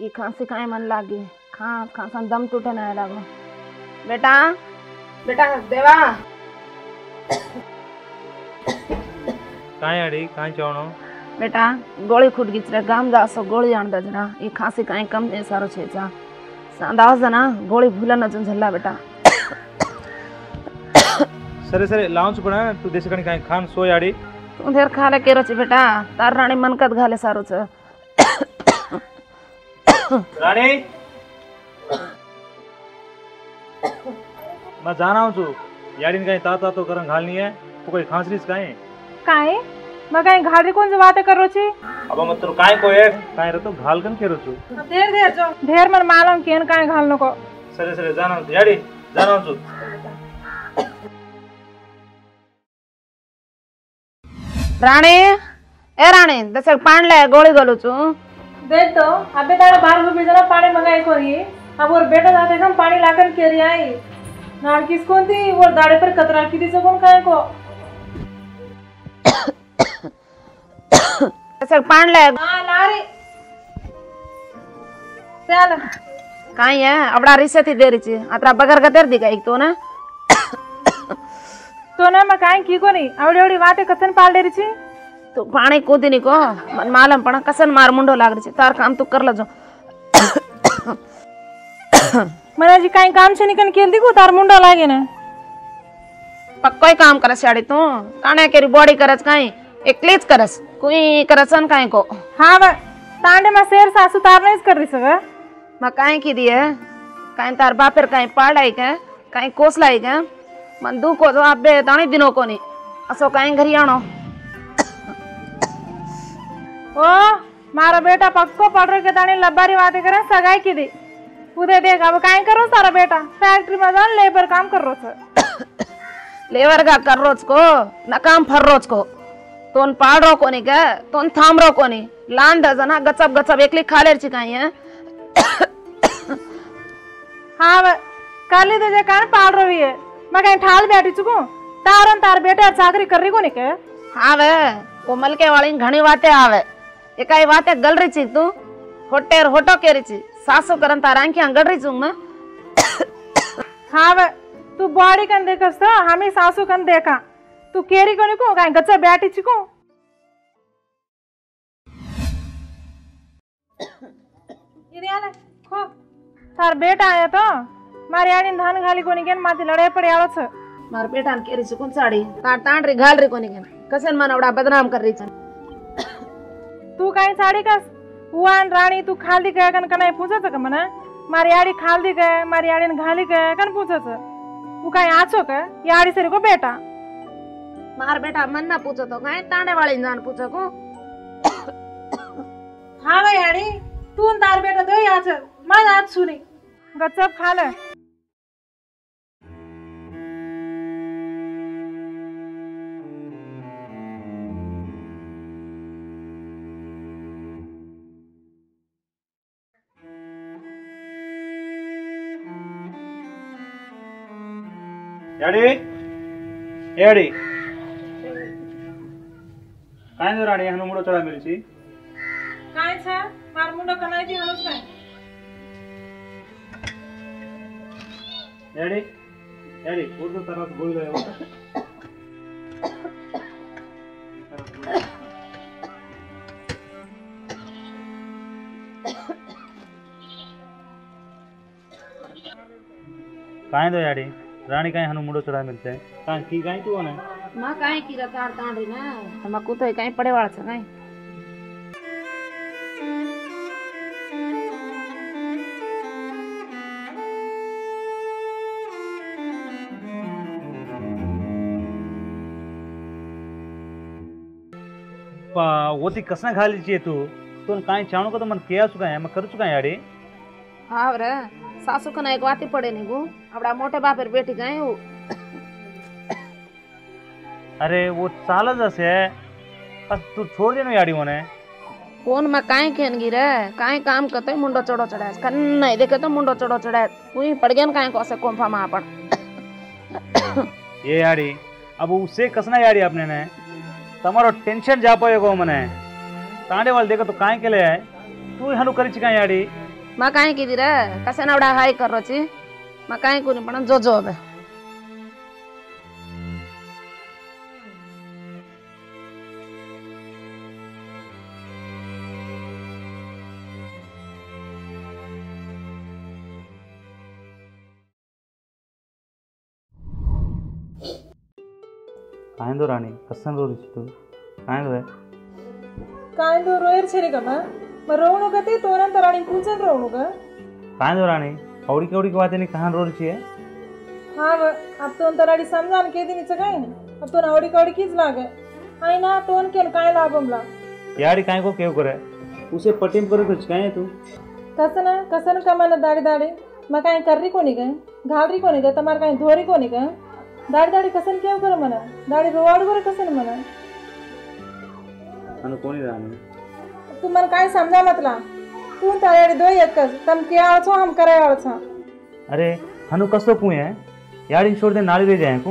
ये खांसी का मन लागी खांस खांसन दम टूटे ना लागो बेटा? बेटा देवा। काय अड़ी? काय चोनो बेटा गोली खुट गिच रे गाम जा सो गोली आन दे जरा। ये खांसी काय कम दे सारो छे जा। सांदास जना गोली भूला न जन झल्ला बेटा। सरे सरे लाउंज बना तू देसी कने काय खान सो याड़ी तू देर खाले केरो छे बेटा. तार राणी मनकत घाले सारो छे रानी मैं जाना हूँ छु यारीन कहीं ताता तो करन घालनी है तो कोई खांसरीस काए काए मैं कहीं घाड़ी कौन से बातें कर रो छी अब हम तो काए को एक काए रे तो? घाल कन केरो छु देर देर जो देर मन मालूम केन काए घालनो को सरे सरे जाना हूँ यारी जाना हूँ छु ए राणी दसक पाणले गोळी घालू छू देख तो अबे तारा बाहर भी जरा पानी मंगाई कोई अब और बेटा जाते हम पानी लाकर के रही आई? नाड़ किसको थी वो दाड़े पर कतरा की थी कौन काय को? दसक पाणले हाँ लारी चल. काय है अबडा रिसेती देरी छे अत्रा बगर गदर दिगा एक तो तो ना? तो ना मैं काई की कोनी आवडी आवडी वाटे कसन पाल दे रही तो पाणे को देनी को मन मालम पण कसन मार मुंडो लाग रही तार काम तो कर ल मना जी काई काम छनी कन केल दी को तार मुंडो लागे ना? पक्को ही काम करस आडी तू काणे केरी बॉडी करस काई एकलीच करस कोई करसन काई को। हाँ बा तांडे मैं शेर सासु तार नहीं कर रही सगा मैं काई की दिए काई तार बापर काई पाड़ाई का काई कोसलाई का? మందు కోసం అబ్బే తాను దినోకొని అసోకాయం घरियाणो ओ मारा बेटा पक्को पढ़ रहे के ताने लब्बारी वाते करे सगाई की दी। उदे देख अब कहीं करो सारा बेटा। फैक्ट्री में जान लेबर काम कर रोच लेबर का कर रोज को न काम फर रोज को। तो उन पढ़ रहा को नहीं क्या? तो उन थाम तोन को नहीं। लान दस ना गचब गचब एकली खालेर चिकाई है। हाँ काली तो तुझे कान पढ़ रही है? मैं कहीं ठाल बैठी चुकू? तार तार बेटे चाकरी कर रही को? निके हाँ वे कोमल के वाली घनी बातें आवे। इकाई बातें गल रही छी तू? होटे होटो के रही छी सासु करन तार आंखी अंगड़ रही चुंग मैं? हाँ वे तू बॉडी कन देखस तो हमें सासु कन देखा। तू केरी को? निको कहीं गच्चा बैठी छिको इधर आ खो। तार बेटा आया तो? मारी आडीन धान घाली कोणी घेन माती लढाई पडे आळच मार पेटान केरी चुकून साडी ताण ताण रे घाल रे कोणी घेन कसेन मानवडा बदनाम कर रेचन तू काय साडी कस उवान राणी तू खाली काय कन का नाही पूजाचं का म्हणा मारी आडी खाली काय मारी आडीन घाली काय कन पूजाचं तू काय आचो का या आडी सरी को बेटा मार बेटा मन ना पूजतो काय ताण्यावाळी जाण पूजक हा बाई आडी तू तार बेटा दो याच माझा आज सुने गच्चप खालं આ છે માં આજ છું નહીં ગચપ ખા લે યાડી યાડી કાંઈ તો રાણી એનો મૂળો ચડા મેલી છી કાંઈ છે માર મુંડો કનાઈ દી હલો છે યાડી યાડી ઉર્દુ તરફ બોલી રહ્યો કાંઈ તો યાડી रानी काई हनु मुडो चढ़ा मिलते हैं? तां की काई तू ओने माँ काई की रकार तांडे ना। हम को तो पड़े वाला छ काई। पा वो ती कसना खा लीजिए तू। तो काई चाणो को तो मन किया चुका है मैं कर चुका है यारे। हाँ रे। સાસુ કના એક વાતી પડે નહીં ગુ આપડા મોટે બાપેર બેઠી કાંઈ એવું અરે वो ચાલ જ હશે બસ તું છોડ દે ને યાડી મને ફોન માં કાંઈ કેન ગીરે કાંઈ કામ કરતો મુંડો ચડો ચડાય કન્નાઈ દેખે તો મુંડો ચડો ચડાય હું પડ ગયા ને કાંઈ કોસે કોંફામાં આપણ એ યાડી अब उससे कसना याडी आपने ने તમારો ટેન્શન જાપો એકો મને તાંડે વાળ દેખો તો કાંઈ કેલે તું હાલું કરી છે કાંઈ યાડી मा काहीँ किदिरा कसैन एउटा हाई कर छि मा काहीँ कुनै पण जो जो अबे ಕಾಯ್ದು ರಾಣಿ ಕಸ್ಸನ್ ರೋರಿಸಿತು ಕಾಯ್ದು ಕಾಯ್ದು ರೋಯರ್ ಸರಿಗಮ್ಮ मैं रोवणू तो का तोरन तराणी पूछन रोवणू का। कान तराणी औड़ी कौड़ी की बातें कहाँ रोड चाहिए हाँ अब तो तराणी समझान के दिन चगाई अब तो औड़ी कौड़ी कीज लागे। आई ना के काय लाभमला यार काय को केव करे? उसे पटेम कर कुछ काय तू। कसना कसना का मन दाड़ी दाड़ी मैं काय कर रही कोनी गए घाल रही कोनी गए तुम्हारे काय धोरी कोनी गए दाड़ी दाड़ी कसन केव कर मना? दाड़ी रोवाड़ कर कसन मना? अनु कोनी रानी? तू मन काय समजा मतला तू तारे दो एकस तम के आवछो हम करे आवछो अरे हनु कसो यार इन छोड़ दे नाली रे जाए को?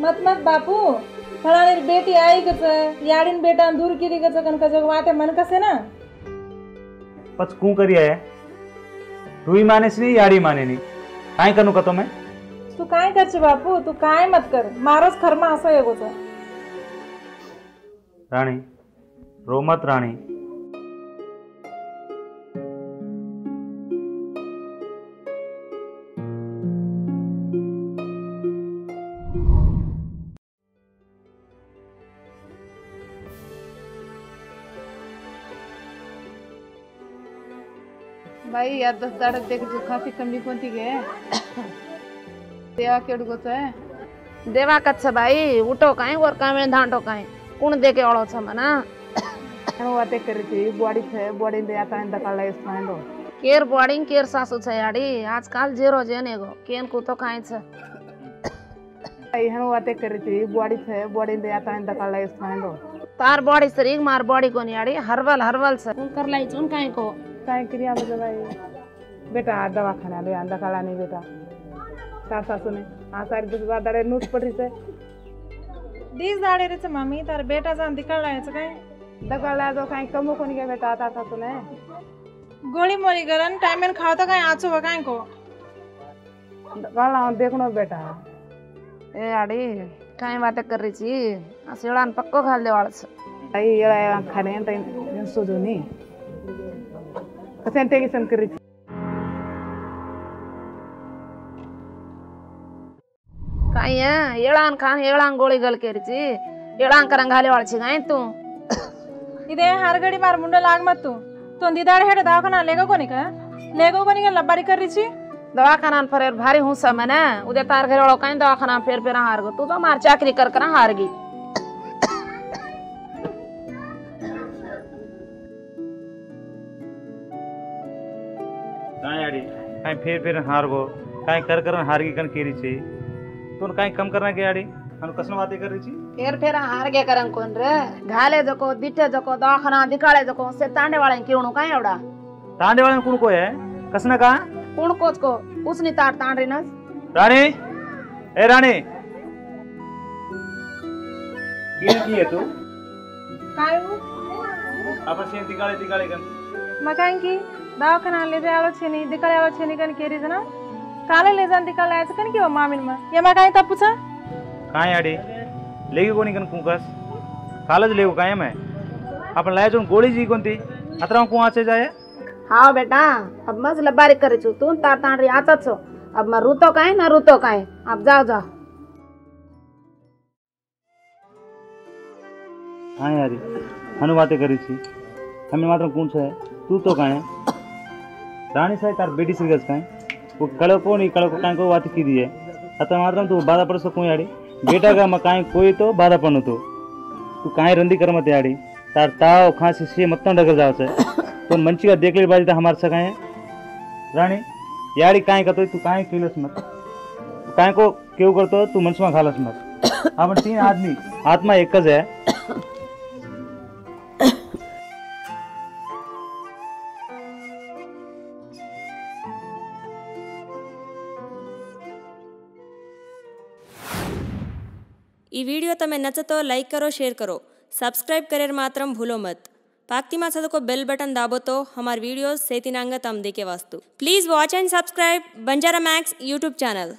मत मत बापू. फलाने बेटी आई गच याड़ीन बेटा दूर की दी गच कन कजो वाते मन कसे ना? पच कू करी है रुई माने सी याड़ी माने नी? काय करनु कतो मैं तू काय कर छ बापू? तू काय मत कर? मारोस खरमा असो एगो छ. रानी रोमत रानी ಬಾಯಿ ಅದು ದಡದ ತೆಗೆದು ಕಾಫಿ ಕಮ್ಮಿ ಕುಂತಿಗೆ ದೇವ ಕೆಡ್ಗೋತೆ ದೇವ ಕಚ್ಚ ಬಾಯಿ ಊಟ ಕಾಯಿ ಒರ್ ಕಾಮೆ ದಾಂಟೋ ಕಾಯಿ ಕುಣ ದೇಕೆ ಅವಳೋ ಸಮನ ಅತ್ತೆ ಕರಿತಿ ಬಾಡಿ ಬಾಡಿಯಿಂದ ಯಾಕಂದ ಕಳ್ಳ ಇಸ್ಕೊಂಡು ಕೇರ್ ಬಾಡಿ ಕೇರ್ ಸಾಸು ಚಯಾಡಿ ಆಜ್ಕಾಲ್ ಜೇರೋ ಜೇನೇಗೋ ಕೇನ್ ಕೂತೋ ಕಾಯಿ ಚ ಏನು ಅತ್ತೆ ಕರಿತಿ ಬಾಡಿ ಬಾಡಿಯಿಂದ ಯಾಕಂದ ಕಳ್ಳ ಇಸ್ಕೊಂಡು तार बॉडी सरीग मार बॉडी को नियाड़ी हरवल हरवल सर उन कर लाई उन काहे को काय करिया मतलब तो भाई बेटा दवाखाना ले आंदा काला नहीं बेटा। सास सासू ने हाँ सारी दस बार दाड़े नूट पड़ी से। दीस दाड़े रे मामी तार बेटा जान दिखा लाए से काय दगा लाए तो काय कम को नहीं गया बेटा आता सासू ने। गोली मोली गरन टाइम में खाओ तो काय आंचो वा काय को। गला देखनो बेटा। ए आड़ी काय बात कर रही छी असलान पक्को खा ले वाला से आई ये खाने तो सोजो नहीं। Kasenteng isang kirits. ಕಾಯ ಹೇಳಾನ್ ಕಾನ್ ಹೇಳಾಂಗ್ ಗೋಳಿಗಲ್ ಕೇರಿಚಿ. ಹೇಳಾಂಗ್ ಕರಂಗಾಲಿ ಒಳಚಿಗ ಆಯ್ತು ಇದೇ ಹರಗಡಿ ಬಾರ್ ಮುಂಡಲ್ ಆಗ ಮತ್ತು. ತೊಂದಿದಾಡ ಹೇಳ ದವಾಖಾನ ಲೇಗೋಗೋನಿಕ ಲೇಗೋಗೋನಿಗೆ ಲಬ್ಬಾರಿ ಕರ್ರಿಚಿ? ದವಾಖಾನ ಫರೇರ್ ಭಾರಿ ಹೂಸ ಮನೆ. ಉದೇ ತಾರ್ ಘರೆ ಒಳಕಾಯಿ ದವಾಖಾನ ಫೇರ್ ಫೇರ ಹಾರ್ಗು. ತೂ ಮಾರ್ ಚಾಕ್ರಿ ಕರ್ಕರ ಹಾರ್ಗಿ. फिर फेर हारबो कहीं कर कर हार हारगी कन केरी छी तुन कहीं कम करना के आड़ी? हम कसन बातें कर रही छी फिर हार हारगे करन कोन रे। घाले जको दिटे जको दाखना दिखाले जको से तांडे वाले किरणो काय आवड़ा तांडे वाले कुण को है? कसना का? कुण कोच को? उसनी तार तांड रे ना रानी ए रानी गिरी की है तू? काय अपन से दिकाले दिखाले कन। मकान की? दवाखाना ले ದವಾಖಾನ ಲೇಜೆ ಆಳೋ ಛೇನಿ ದಿಕ್ಕಳ ಆಳೋ ಛೇನಿ ಕನ್ ಕೇರಿ ले ಕಾಲೆ ಲೇಜನ್ ದಿಕ್ಕಳ ಆಯ್ತು ಕನ್ ಕೇವ ಮಾಮಿನ ಮ ಯಮ ಕಾಯ ತಪ್ಪು ಛ ಕಾಯ ಅಡಿ लेगी कोणी कन कुंकस कालज लेगो कायम मैं अपन लाया जोन गोली जी कोणती अतरा कुआ से जाए हाँ बेटा अब मस लबारी करे छु तू तार तार रे आता छो अब मैं रूतो कहीं ना रूतो कहीं अब जाओ जाओ हाँ यारी हनुमाते करी थी हमें मात्र कौन सा है तू तो कहाँ है राणी ಸಾಯಿ तार बेटी ಸಿಗಸ್ ಕಾಯಿ वो कड़को नहीं, कड़को कहीं को बात की दी है। अतः मात्र तू बाधा पड़ सको याड़ी बेटा का मकाई कोई तो बाधा पड़ो तो। तू कहीं रंदी कर मत याड़ी तार ताव, खांसी से मत डगर जाओ से तो मंची का देख ले बाजी हमारे से काई रानी, याड़ी काई का तो तू कहीं केलस मत। कहीं को क्यों करतो तू मनसमा खालस मत। हम तीन आदमी आत्मा एक है। वीडियो వీడియో తమ నచ్చతో లైక్ కరో షేర్ కరో సబ్స్క్రైబ్ కరేర్ మాత్రం భూలో మత్ पाक्ति में सदको बेल बटन दाबो तो हमार वीडियो सेतिनांग तम देखे vastu please watch and subscribe Banjara Max YouTube channel